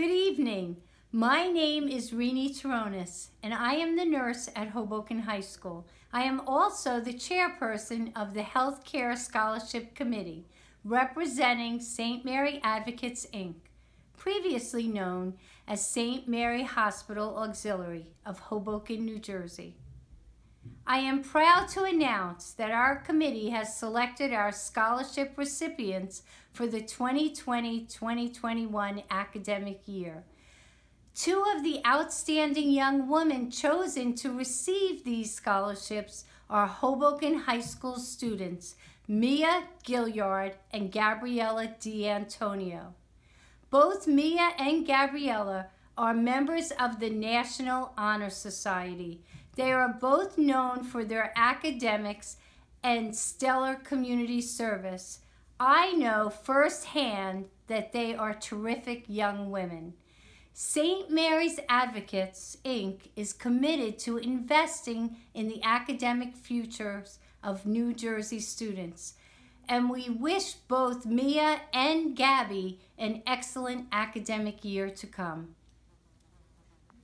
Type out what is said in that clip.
Good evening. My name is Renee Turnois, and I am the nurse at Hoboken High School. I am also the chairperson of the Healthcare Scholarship Committee, representing St. Mary Advocates, Inc., previously known as St. Mary Hospital Auxiliary of Hoboken, New Jersey. I am proud to announce that our committee has selected our scholarship recipients for the 2020-2021 academic year. Two of the outstanding young women chosen to receive these scholarships are Hoboken High School students, Mia Gilyard and Gabriella D'Antonio. Both Mia and Gabriella are members of the National Honor Society they are both known for their academics and stellar community service. I know firsthand that they are terrific young women. St. Mary's Advocates, Inc. is committed to investing in the academic futures of New Jersey students. And we wish both Mia and Gabby an excellent academic year to come.